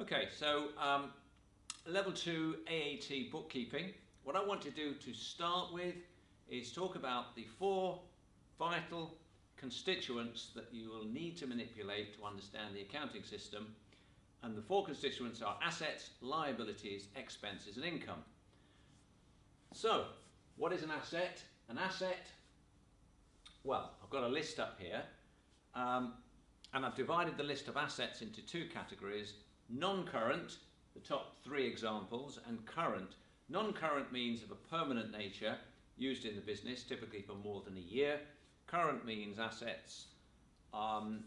Okay, so um, level two AAT bookkeeping. What I want to do to start with is talk about the four vital constituents that you will need to manipulate to understand the accounting system. And the four constituents are assets, liabilities, expenses, and income. So, what is an asset? An asset, well, I've got a list up here, um, and I've divided the list of assets into two categories non-current, the top three examples, and current. Non-current means of a permanent nature, used in the business, typically for more than a year. Current means assets um,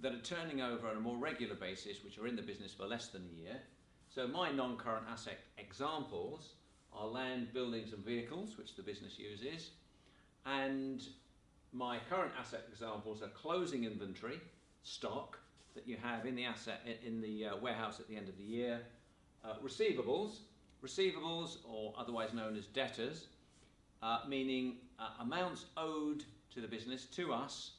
that are turning over on a more regular basis, which are in the business for less than a year. So my non-current asset examples are land, buildings and vehicles, which the business uses, and my current asset examples are closing inventory, stock that you have in the asset in the uh, warehouse at the end of the year, uh, receivables, receivables or otherwise known as debtors, uh, meaning uh, amounts owed to the business to us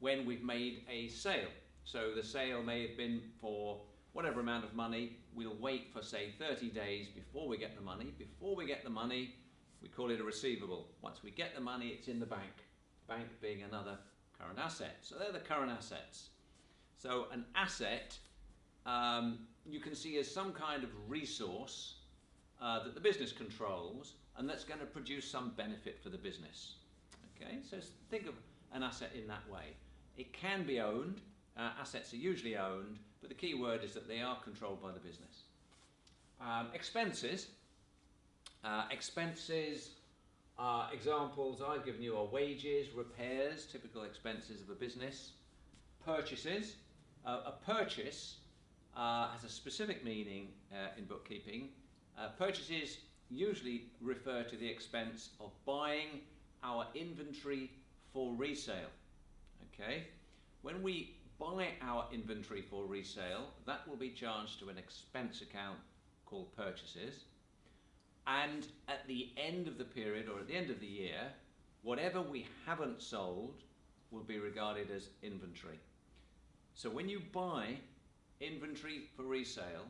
when we've made a sale. So the sale may have been for whatever amount of money, we'll wait for say 30 days before we get the money. Before we get the money, we call it a receivable. Once we get the money, it's in the bank. Bank being another current asset. So they're the current assets. So an asset um, you can see as some kind of resource uh, that the business controls and that's going to produce some benefit for the business. Okay, so think of an asset in that way. It can be owned, uh, assets are usually owned, but the key word is that they are controlled by the business. Um, expenses. Uh, expenses, uh, examples I've given you are wages, repairs, typical expenses of a business, purchases. Uh, a purchase uh, has a specific meaning uh, in bookkeeping. Uh, purchases usually refer to the expense of buying our inventory for resale. Okay, when we buy our inventory for resale, that will be charged to an expense account called purchases. And at the end of the period or at the end of the year, whatever we haven't sold will be regarded as inventory. So when you buy inventory for resale,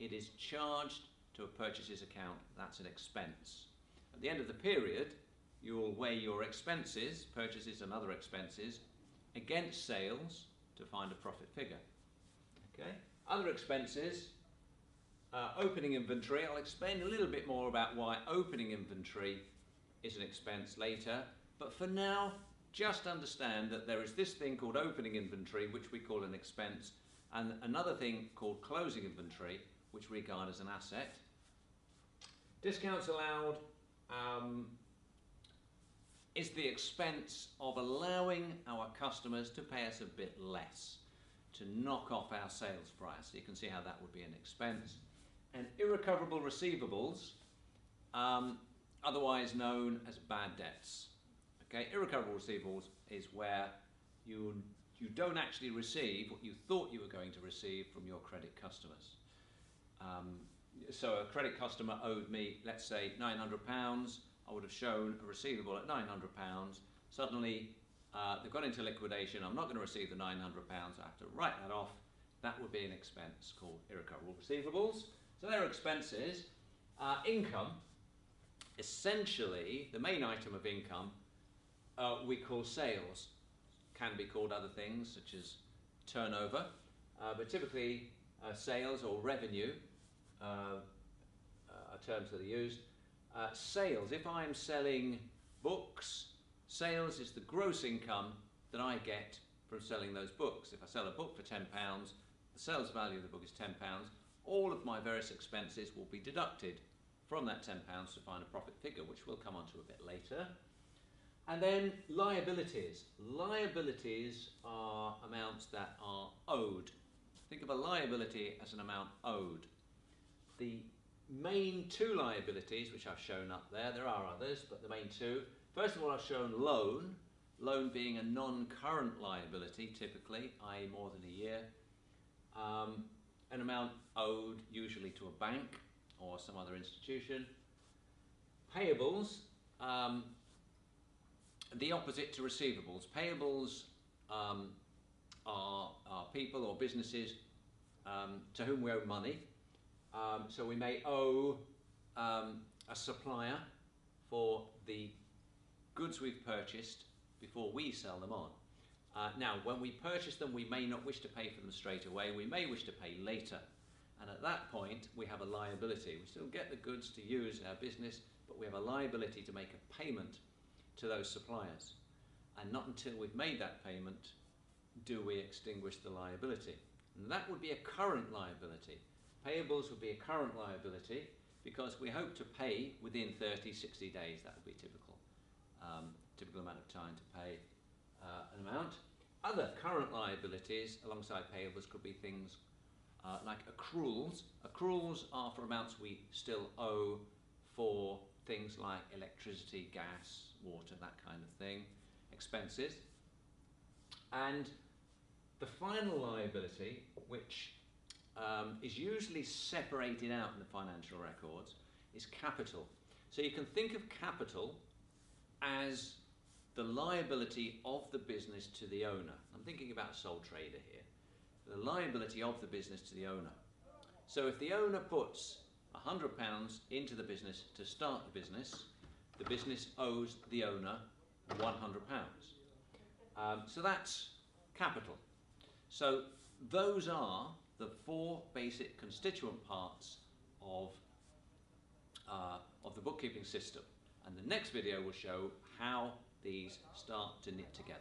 it is charged to a purchases account. That's an expense. At the end of the period, you will weigh your expenses, purchases and other expenses, against sales to find a profit figure. Okay. Other expenses, uh, opening inventory. I'll explain a little bit more about why opening inventory is an expense later. But for now, just understand that there is this thing called opening inventory, which we call an expense, and another thing called closing inventory, which we regard as an asset. Discounts allowed um, is the expense of allowing our customers to pay us a bit less to knock off our sales price. You can see how that would be an expense. And irrecoverable receivables, um, otherwise known as bad debts. Okay, irrecoverable receivables is where you, you don't actually receive what you thought you were going to receive from your credit customers. Um, so a credit customer owed me, let's say, £900. I would have shown a receivable at £900. Suddenly, uh, they've gone into liquidation. I'm not going to receive the £900. I have to write that off. That would be an expense called irrecoverable receivables. So there are expenses. Uh, income, essentially, the main item of income uh, we call sales. Can be called other things such as turnover, uh, but typically uh, sales or revenue uh, uh, are terms that are used. Sales, if I'm selling books, sales is the gross income that I get from selling those books. If I sell a book for £10, the sales value of the book is £10, all of my various expenses will be deducted from that £10 to find a profit figure, which we'll come on to a bit later. And then liabilities. Liabilities are amounts that are owed. Think of a liability as an amount owed. The main two liabilities, which I've shown up there, there are others, but the main two. First of all, I've shown loan, loan being a non-current liability, typically, i.e. more than a year. Um, an amount owed usually to a bank or some other institution. Payables, um, the opposite to receivables. Payables um, are, are people or businesses um, to whom we owe money. Um, so we may owe um, a supplier for the goods we've purchased before we sell them on. Uh, now, when we purchase them, we may not wish to pay for them straight away. We may wish to pay later. And at that point, we have a liability. We still get the goods to use in our business, but we have a liability to make a payment to those suppliers. And not until we've made that payment do we extinguish the liability. And that would be a current liability. Payables would be a current liability because we hope to pay within 30, 60 days. That would be typical, um, typical amount of time to pay uh, an amount. Other current liabilities alongside payables could be things uh, like accruals. Accruals are for amounts we still owe for things like electricity, gas, water, that kind of thing, expenses. And the final liability, which um, is usually separated out in the financial records, is capital. So you can think of capital as the liability of the business to the owner. I'm thinking about a sole trader here. The liability of the business to the owner. So if the owner puts £100 into the business to start the business, the business owes the owner £100. Um, so that's capital. So those are the four basic constituent parts of, uh, of the bookkeeping system. And the next video will show how these start to knit together.